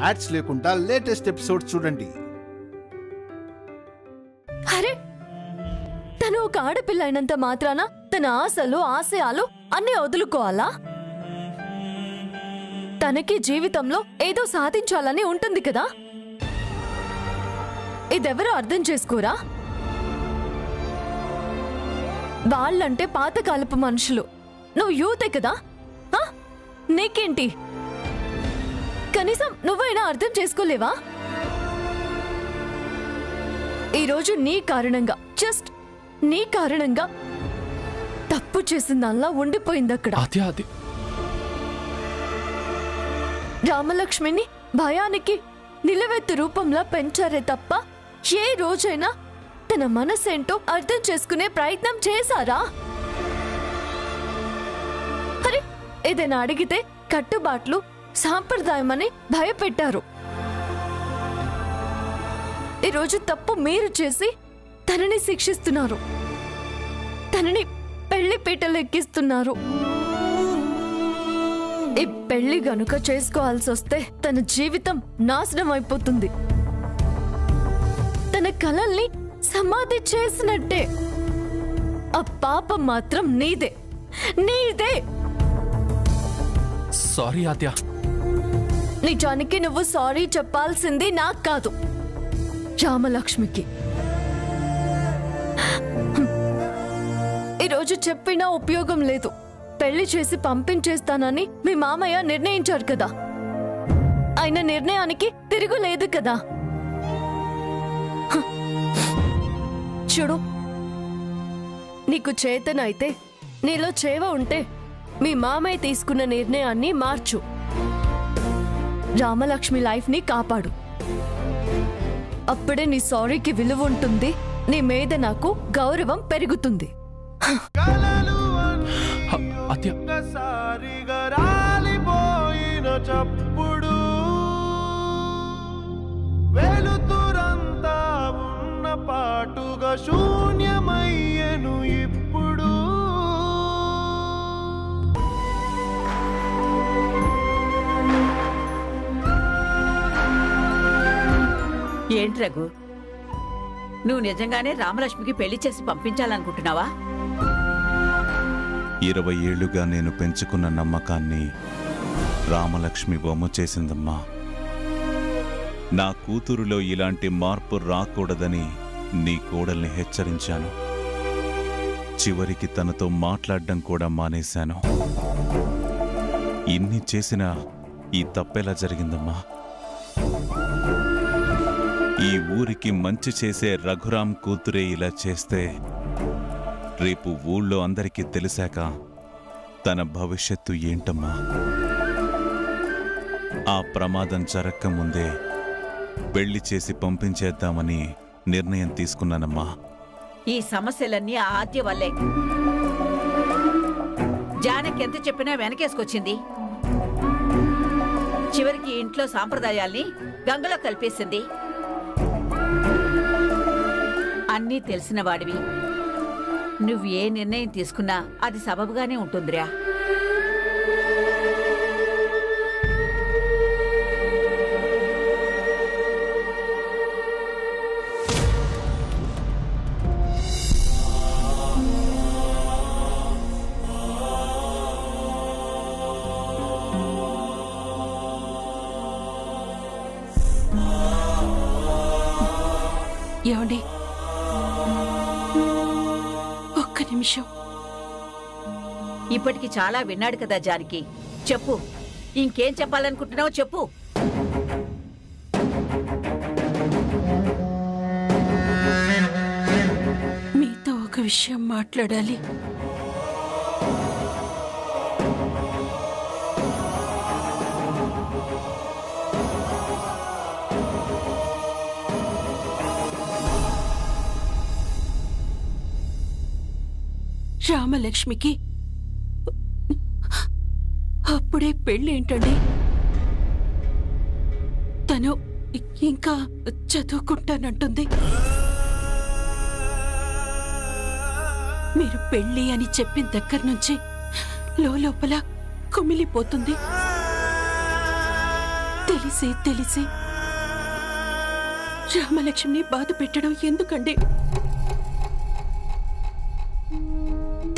Ads లేకుండా latest episode చూడండి. అరే తను ఒక ఆడపిల్ల అయినంత మాత్రాన తన ఆశలు ఆశయాలు అన్నీ వదులుకోవాలా? తనకి జీవితంలో ఏదో సాధించాలని ఉంటుంది కదా? ఇదెవరూ అర్థం చేసుకోరా? వాళ్ళంటే పాతకాలపు మనుషులు. నువ్వు యూతే కదా? ఆ? నీకేంటి? కనీసం నువ్వైనా అర్థం చేసుకోలేవా? ఈరోజు నీ కారణంగా జస్ట్ నీ కారణంగా తప్పు చేసిందల్లా ఉండిపోయింది అక్కడ. అది రామలక్ష్మిని భయానికి నిలవెత్తు రూపంలో పెంచారే తప్ప ఏ రోజైనా తన మనసేంటో అర్థం చేసుకునే ప్రయత్నం చేశారా? అరే ఏదైనా అడిగితే కట్టుబాట్లు సాంప్రదాయమని భయపెట్టారు. ఈరోజు తప్పు మీరు చేసి తనని శిక్షిస్తున్నారు. తనని పెళ్ళి పీటలు ఎక్కిస్తున్నారు ఈ పెళ్ళి గనుక చేసుకోవాల్సి వస్తే తన జీవితం నాశనం అయిపోతుంది. తన కలల్ని సమాధి చేసినట్టే. ఆ పాపం మాత్రం నీదే. నీదే. సారీ ఆత్యా నిజానికి నువ్వు సారీ చెప్పాల్సింది నాకు కాదు. రామలక్ష్మికి. ఈరోజు చెప్పినా ఉపయోగం లేదు. పెళ్ళి చేసి పంపించేస్తానని మీ మామయ్య నిర్ణయించారు కదా. ఆయన నిర్ణయానికి తిరుగులేదు కదా. చూడు. నీకు చేతన అయితే నీలో చేవ ఉంటే మీ మామయ్య తీసుకున్న నిర్ణయాన్ని మార్చు. రామలక్ష్మి లైఫ్ని కాపాడు. అప్పుడే నీ సారీకి విలువ ఉంటుంది నీ మీద నాకు గౌరవం పెరుగుతుంది. చప్పుడు. వెలుతురంతా ఉన్న పాటుగా శూన్యమయ్యను ఏంటి రఘు? నువ్వు నిజంగానే రామలక్ష్మికి పెళ్ళి చేసి పంపించాలనుకుంటున్నావా? ఇరవై ఏళ్ళుగా నేను పెంచుకున్న నమ్మకాన్ని రామలక్ష్మి బొమ్మ చేసిందమ్మా. నా కూతురులో ఇలాంటి మార్పు రాకూడదని నీ కోడల్ని హెచ్చరించాను. చివరికి తనతో మాట్లాడడం కూడా మానేశాను. ఇన్ని చేసినా ఈ తప్పెలా జరిగిందమ్మా. ఈ ఊరికి మంచి చేసే రఘురాం కూతురే ఇలా చేస్తే రేపు ఊళ్ళో అందరికీ తెలిసాక తన భవిష్యత్తు ఏంటమ్మా? ఆ ప్రమాదం జరక్కముందే పెళ్ళి చేసి పంపించేద్దామని నిర్ణయం తీసుకున్నానమ్మా. ఈ సమస్యలన్నీ ఆ ఆద్య వల్లే. జానకి ఎంత చెప్పినా వెనకేసుకొచ్చింది. చివరికి ఇంట్లో సాంప్రదాయాల్ని గంగలో కలిపేసింది. అన్నీ తెలిసిన వాడివి. నువ్వు ఏ నిర్ణయం తీసుకున్నా అది సబబుగానే ఉంటుందిరా. ఏమండి? నిమిషం. ఇప్పటికి చాలా విన్నాడు కదా జానకి. చెప్పు. ఇంకేం చెప్పాలనుకుంటున్నావు చెప్పు. మీతో ఒక విషయం మాట్లాడాలి. లక్ష్మికి అప్పుడే పెళ్ళేంటండి? తను ఇంకా చదువుకుంటానంటుంది. మీరు పెళ్ళి అని చెప్పిన దగ్గర నుంచి లోపల కుమిలిపోతుంది. తెలిసి తెలిసి రామలక్ష్మిని బాధ పెట్టడం ఎందుకండి?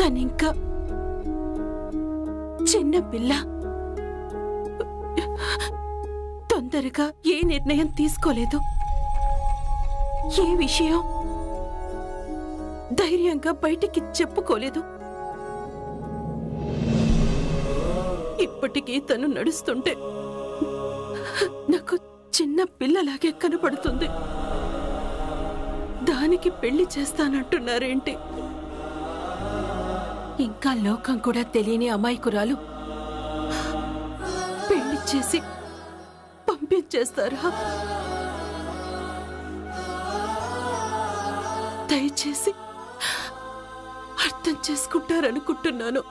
తనింకా చిన్న పిల్ల. తొందరగా ఏ నిర్ణయం తీసుకోలేదు. ఏ విషయం ధైర్యంగా బయటికి చెప్పుకోలేదు. ఇప్పటికీ తను నడుస్తుంటే నాకు చిన్న పిల్లలాగే కనపడుతుంది. దానికి పెళ్ళి చేస్తానంటున్నారేంటి? ఇంకా లోకం కూడా తెలియని అమాయకురాలు పెళ్ళి చేసి పంపించేస్తారా? దయచేసి అర్థం చేసుకుంటారనుకుంటున్నాను.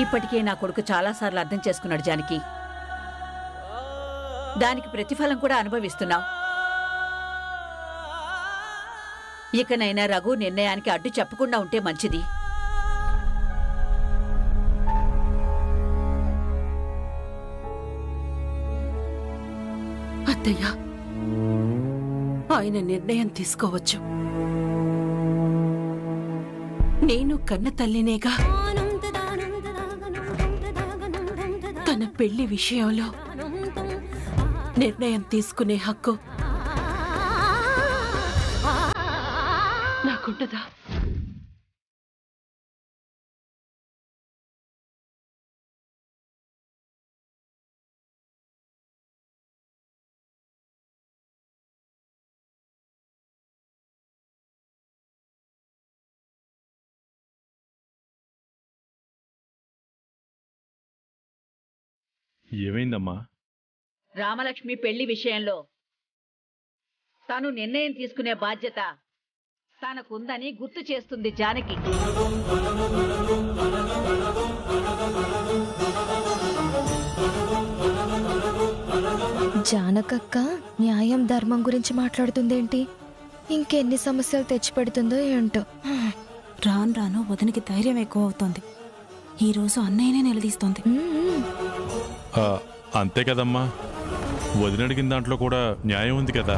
ఇప్పటికే నా కొడుకు చాలాసార్లు అర్థం చేసుకున్నాడు జానకి. దానికి ప్రతిఫలం కూడా అనుభవిస్తున్నావు. ఇకనైనా రఘు నిర్ణయానికి అడ్డు చెప్పకుండా ఉంటే మంచిది. అత్తయ్య ఆయన నిర్ణయం తీసుకోవచ్చు. నేను కన్న తల్లినేగా తన పెళ్ళి విషయంలో నిర్ణయం తీసుకునే హక్కు నాకుంటదా ఏమైందమ్మా? రామలక్ష్మి పెళ్ళి విషయంలో తను నిర్ణయం తీసుకునే బాధ్యత తనకుందని గుర్తు చేస్తుంది జానకి. జానకక్క న్యాయం ధర్మం గురించి మాట్లాడుతుందేంటి? ఇంకెన్ని సమస్యలు తెచ్చిపెడుతుందో ఏంటో. రాను రాను వదినికి ధైర్యం ఎక్కువ అవుతోంది ఈ రోజు అన్నయ్యనే నిలదీస్తోంది. అంతే కదమ్మా. వదినడిగిన దాంట్లో కూడా న్యాయం ఉంది కదా.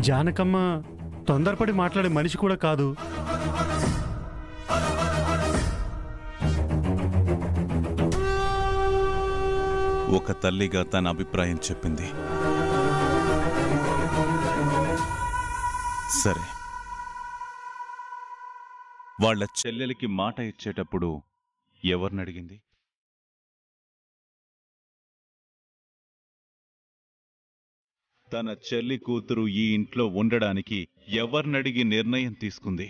జానకమ్మ తొందరపడి మాట్లాడే మనిషి కూడా కాదు. ఒక తల్లిగా తన అభిప్రాయం చెప్పింది. సరే. వాళ్ళ చెల్లెలికి మాట ఇచ్చేటప్పుడు ఎవరినడిగింది తన చెల్లి కూతురు ఈ ఇంట్లో ఉండడానికి ఎవరినడిగి నిర్ణయం తీసుకుంది?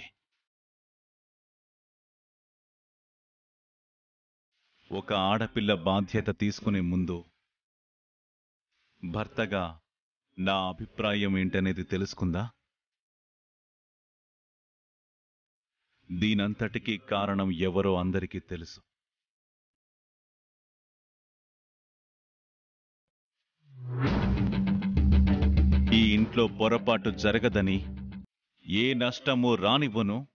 ఒక ఆడపిల్ల బాధ్యత తీసుకునే ముందు భర్తగా నా అభిప్రాయం ఏంటనేది తెలుసుకుందా? దీనంతటికీ కారణం ఎవరో అందరికీ తెలుసు. ఈ ఇంట్లో పొరపాటు జరగదని ఏ నష్టమూ రానివ్వను.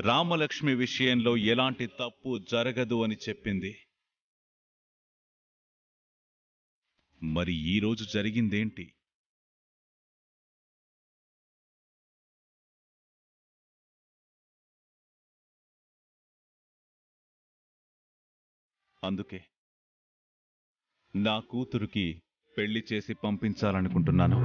రామలక్ష్మి విషయంలో ఎలాంటి తప్పు జరగదు అని చెప్పింది. మరి ఈరోజు జరిగిందేంటి? అందుకే నా కూతురుకి పెళ్ళి చేసి పంపించాలనుకుంటున్నాను.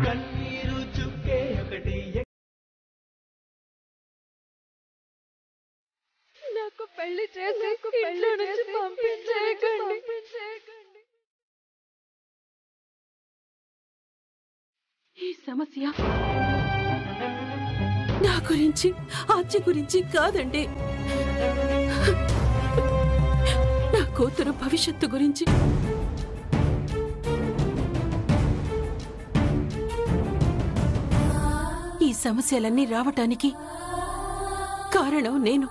నాకు పెళ్ళి చేసి ఇంట్లో నుంచి పంపించేయకండి. ఈ సమస్య నా గురించి ఆచి గురించి కాదండి. నా కూతురు భవిష్యత్తు గురించి సమస్యలన్నీ రావటానికి కారణం నేను.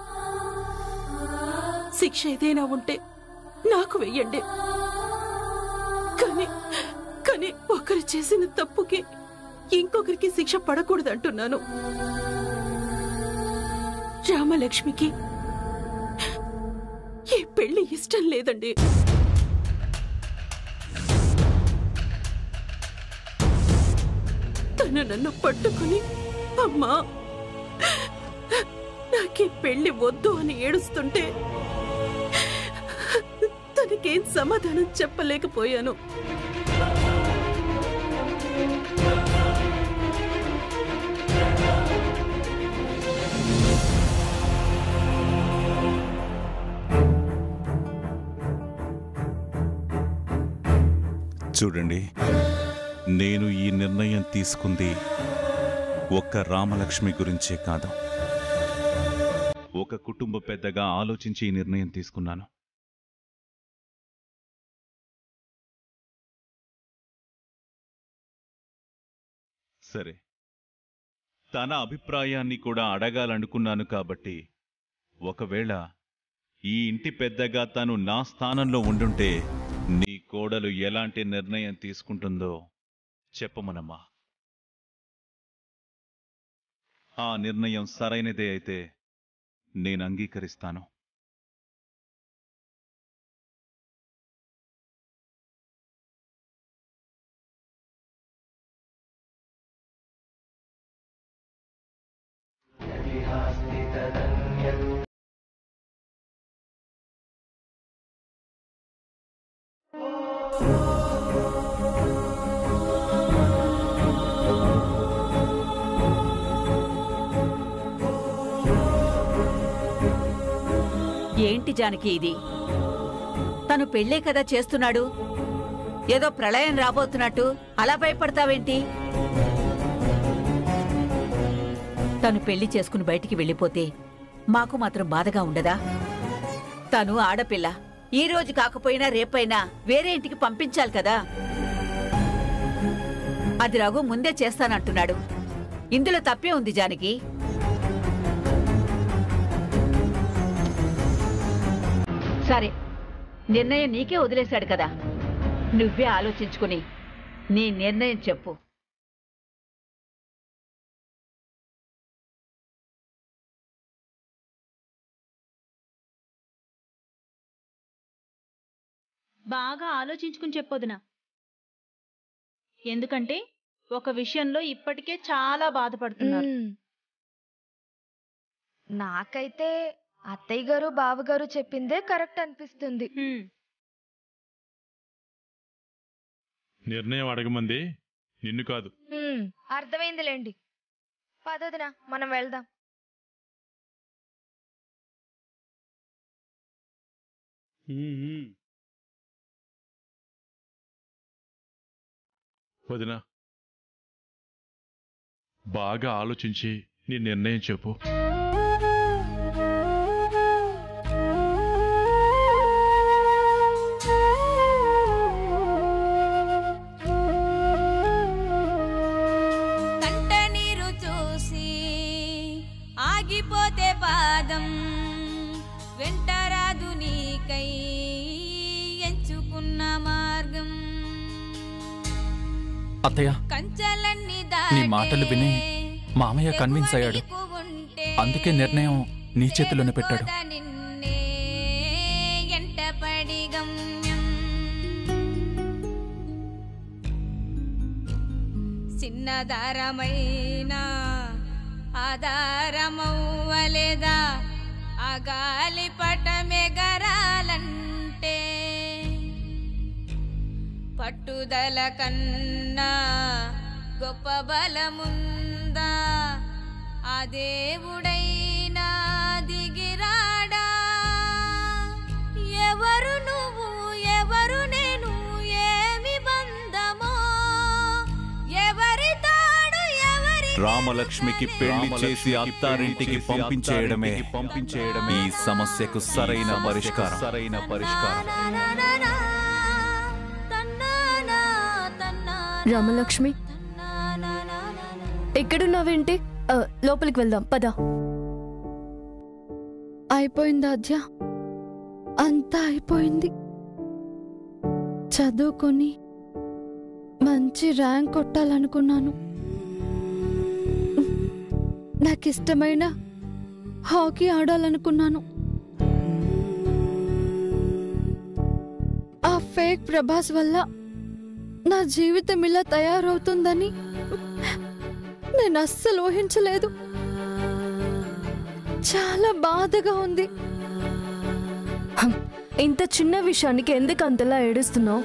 శిక్ష ఏదైనా ఉంటే నాకు వెయ్యండి కానీ కానీ ఒకరు చేసిన తప్పుకి ఇంకొకరికి శిక్ష పడకూడదంటున్నాను. రామలక్ష్మికి పెళ్ళి ఇష్టం లేదండి. తను నన్ను పట్టుకుని అమ్మా నాకే పెళ్ళి వద్దు అని ఏడుస్తుంటే తనకేం సమాధానం చెప్పలేకపోయాను. చూడండి నేను ఈ నిర్ణయం తీసుకుంది ఒక్క రామలక్ష్మి గురించే కాదు. ఒక కుటుంబ పెద్దగా ఆలోచించి ఈ నిర్ణయం తీసుకున్నాను. సరే. తన అభిప్రాయాన్ని కూడా అడగాలనుకున్నాను కాబట్టి ఒకవేళ ఈ ఇంటి పెద్దగా తను నా స్థానంలో ఉండుంటే నీ కోడలు ఎలాంటి నిర్ణయం తీసుకుంటుందో చెప్పమనమ్మా. ఆ నిర్ణయం సరైనదే అయితే నేను అంగీకరిస్తాను. Oh. ఏంటి జానకి ఇది? తను పెళ్ళే కదా చేస్తున్నాడు? ఏదో ప్రళయం రాబోతున్నట్టు అలా భయపడతావేంటి? తను పెళ్ళి చేసుకుని బయటికి వెళ్ళిపోతే మాకు మాత్రం బాధగా ఉండదా? తను ఆడపిల్ల. ఈ రోజు కాకపోయినా రేపైనా వేరే ఇంటికి పంపించాలి కదా? అది రఘు ముందే చేస్తానంటున్నాడు. ఇందులో తప్పే ఉంది జానకి. సరే. నిర్ణయం నీకే వదిలేశాడు కదా. నువ్వే ఆలోచించుకుని నీ నిర్ణయం చెప్పు. బాగా ఆలోచించుకుని చెప్పొదునా ఎందుకంటే ఒక విషయంలో ఇప్పటికే చాలా బాధపడుతున్నారు. నాకైతే అత్తయ్య గారు బావగారు చెప్పిందే కరెక్ట్ అనిపిస్తుంది. నిర్ణయం అడగమంది నిన్ను కాదు. అర్థమైందిలేండి. పదొదినా మనం వెళ్దాం. వదినా బాగా ఆలోచించి నీ నిర్ణయం చెప్పు. అత్తయ్య నీ మాటలు విని మామయ్య కన్విన్స్ అయ్యాడు అందుకే నిర్ణయం నీ చేతిలోనే పెట్టాడు. చిన్నదారమైన ఆధారమవ్వలేదా? ఆ గాలి పట్టుదల కన్నా గొప్ప బలముందా ఆ దేవుడైనా దిగిరాడా ఎవరు నువ్వు ఎవరు నేను ఏమి బంధమో ఎవరి తాడు ఎవరి రామలక్ష్మికి పెళ్ళి చేసి అత్తారింటికి పంపించేయడమే పంపించేయడమే ఈ సమస్యకు సరైన పరిష్కారం సరైన పరిష్కారం రామలక్ష్మి. ఎక్కడున్నావేంటి? లోపలికి వెళ్దాం పద. అయిపోయింది అధ్య. అంతా అయిపోయింది. చదువుకొని మంచి ర్యాంక్ కొట్టాలనుకున్నాను. నాకు ఇష్టమైన హాకీ ఆడాలనుకున్నాను. ఆ ఫేక్ ప్రభాస్ వల్ల నా జీవితం ఇలా తయారవుతుందని నేను అస్సలు ఊహించలేదు. చాలా బాధగా ఉంది. ఇంత చిన్న విషయానికి ఎందుకు అంతలా ఏడుస్తున్నావు?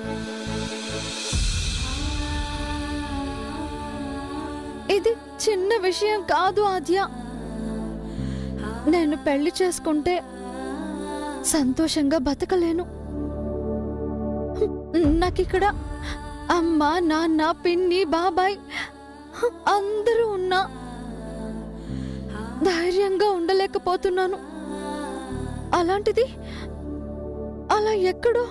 ఇది చిన్న విషయం కాదు ఆద్య. నేను పెళ్ళి చేసుకుంటే సంతోషంగా బతకలేను. నాకిక్కడ అమ్మ నాన్న పిన్ని బాబాయ్ అందరూ ఉన్నా ధైర్యంగా ఉండలేకపోతున్నాను. అలాంటిది అలా ఎక్కడో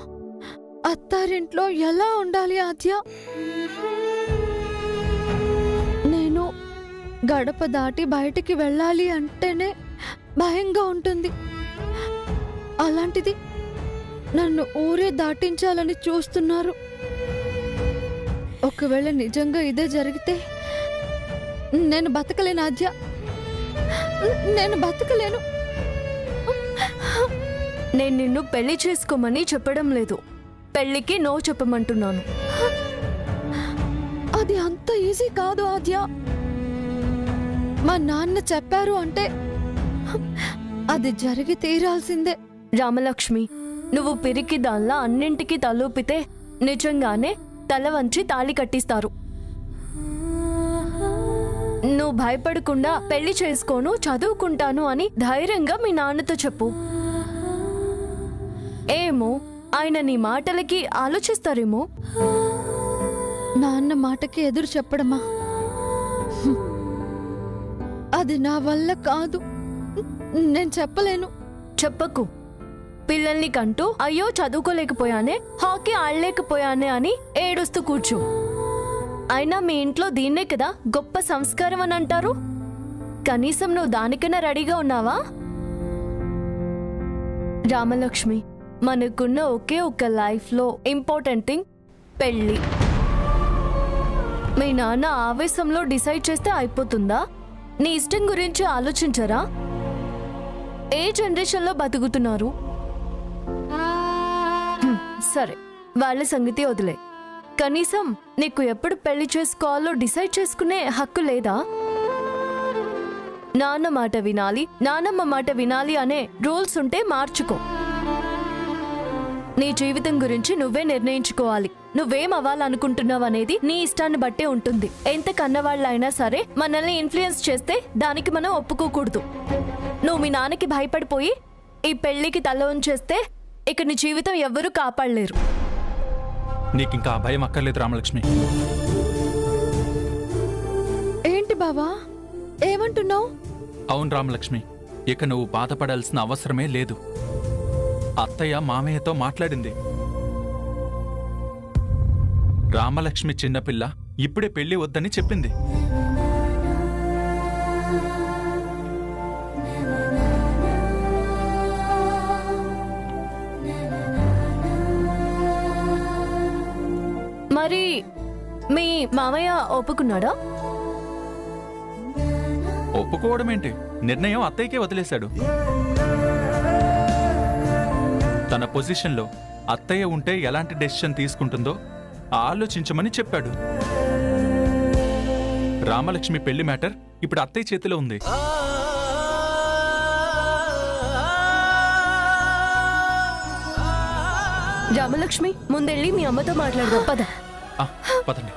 అత్తారింట్లో ఎలా ఉండాలి ఆద్య? నేను గడప దాటి బయటికి వెళ్ళాలి అంటేనే భయంగా ఉంటుంది. అలాంటిది నన్ను ఊరే దాటించాలని చూస్తున్నారు. ఒకవేళ నిజంగా ఇదే జరిగితే నేను బతకలేను ఆద్య. నేను బతకలేను. నేను నిన్ను పెళ్ళి చేసుకోమని చెప్పడం లేదు. పెళ్ళికి నో చెప్పమంటున్నాను. అది అంత ఈజీ కాదు ఆద్య. మా నాన్న చెప్పారు అంటే అది జరిగి తీరాల్సిందే. రామలక్ష్మి నువ్వు పిరికి దానిలా అన్నింటికి తలూపితే నిజంగానే తల వంచి తాళి కట్టిస్తారు. నువ్వు భయపడకుండా పెళ్ళి చేసుకోను చదువుకుంటాను అని ధైర్యంగా మీ నాన్నతో చెప్పు. ఏమో ఆయన నీ మాటలకి ఆలోచిస్తారేమో? నాన్న మాటకి ఎదురు చెప్పడమా. అది నా వల్ల కాదు. నేను చెప్పలేను. చెప్పకు. పిల్లల్ని కంటూ అయ్యో చదువుకోలేకపోయానే హాకీ ఆడలేకపోయానే అని ఏడుస్తూ కూర్చో. అయినా మీ ఇంట్లో దీన్నే కదా గొప్ప సంస్కారం అని అంటారు? కనీసం నువ్వు దానికైనా రెడీగా ఉన్నావా? రామలక్ష్మి మనకున్న ఒకే ఒక లైఫ్లో ఇంపార్టెంట్ థింగ్ పెళ్ళి. మీ నాన్న ఆవేశంలో డిసైడ్ చేస్తే అయిపోతుందా? నీ ఇష్టం గురించి ఆలోచించరా? ఏ జనరేషన్లో బతుకుతున్నారు? సరే వాళ్ళ సంగతి వదిలే. కనీసం నీకు ఎప్పుడు పెళ్ళి చేసుకోవాలో డిసైడ్ చేసుకునే హక్కు లేదా? నాన్న మాట వినాలి నానమ్మ మాట వినాలి అనే రూల్స్ ఉంటే మార్చుకో. నీ జీవితం గురించి నువ్వే నిర్ణయించుకోవాలి. నువ్వేం అవ్వాలనుకుంటున్నావు అనేది నీ ఇష్టాన్ని బట్టే ఉంటుంది. ఎంత కన్నవాళ్ళైనా సరే మనల్ని ఇన్ఫ్లుయెన్స్ చేస్తే దానికి మనం ఒప్పుకోకూడదు. నువ్వు మీ నాన్నకి భయపడిపోయి ఈ పెళ్ళికి తల ఉంచేస్తే ఇక నీ జీవితం ఎవ్వరూ కాపాడలేరు. నీకింకా ఆ భయం అక్కర్లేదు రామలక్ష్మి. ఏంటి బావా? ఏమంటున్నావు? అవును రామలక్ష్మి ఇక నువ్వు బాధపడాల్సిన అవసరమే లేదు. అత్తయ్య మామయ్యతో మాట్లాడింది. రామలక్ష్మి చిన్నపిల్ల ఇప్పుడే పెళ్ళి వద్దని చెప్పింది. మరి మీ మామయ్య ఒప్పుకున్నాడా? ఒప్పుకోవడం ఏంటి? నిర్ణయం అత్తయ్యకే వదిలేశాడు. తన పొజిషన్లో అత్తయ్య ఉంటే ఎలాంటి డెసిషన్ తీసుకుంటుందో ఆలోచించమని చెప్పాడు. రామలక్ష్మి పెళ్ళి మ్యాటర్ ఇప్పుడు అత్తయ్య చేతిలో ఉంది. రామలక్ష్మి ముందెళ్ళి మీ అమ్మతో మాట్లాడదాం. పద. పదండి.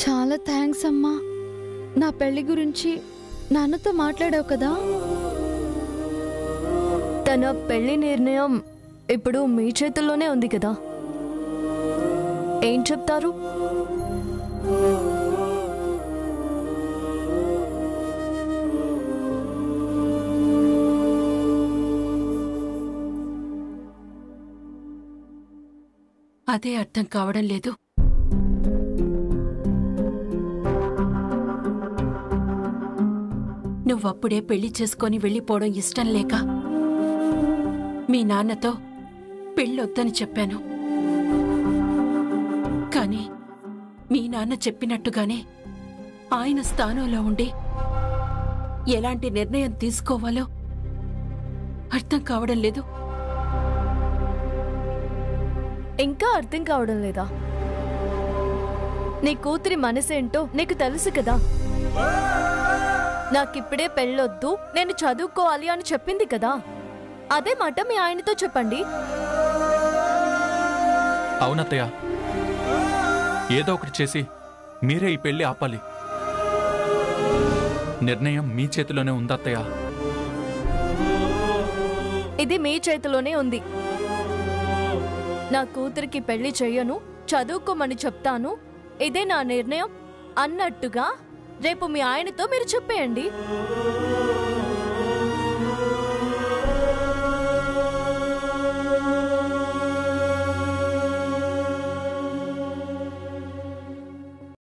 చాలా థ్యాంక్స్ అమ్మా. నా పెళ్ళి గురించి నాన్నతో మాట్లాడావు కదా? తన పెళ్ళి నిర్ణయం ఇప్పుడు మీ చేతుల్లోనే ఉంది కదా. ఏం చెప్తారు? అదే అర్థం కావడం లేదు. నువ్వప్పుడే పెళ్ళి చేసుకొని వెళ్ళిపోవడం ఇష్టం లేక మీ నాన్నతో పెళ్ళొద్దని చెప్పాను. కానీ మీ నాన్న చెప్పినట్టుగానే ఆయన స్థానంలో ఉండి ఎలాంటి నిర్ణయం తీసుకోవాలో అర్థం కావడం లేదు. ఇంకా అర్థం కావడం లేదా? నీ కూతురి మనసేంటో నీకు తెలుసు కదా? నాకిప్పుడే పెళ్ళొద్దు నేను చదువుకోవాలి అని చెప్పింది కదా? అదే మాట మీ ఆయనతో చెప్పండి. అవునత్తయ్య. ఏదో ఒకటి చేసి మీరే ఈ పెళ్ళి ఆపాలి. నిర్ణయం మీ చేతిలోనే ఉందత్తయ్య. ఇది మీ చేతిలోనే ఉంది. నా కూతురికి పెళ్ళి చెయ్యను చదువుకోమని చెప్తాను. ఇదే నా నిర్ణయం. అన్నట్టుగా రేపు మీ ఆయనతో మీరు చెప్పేయండి.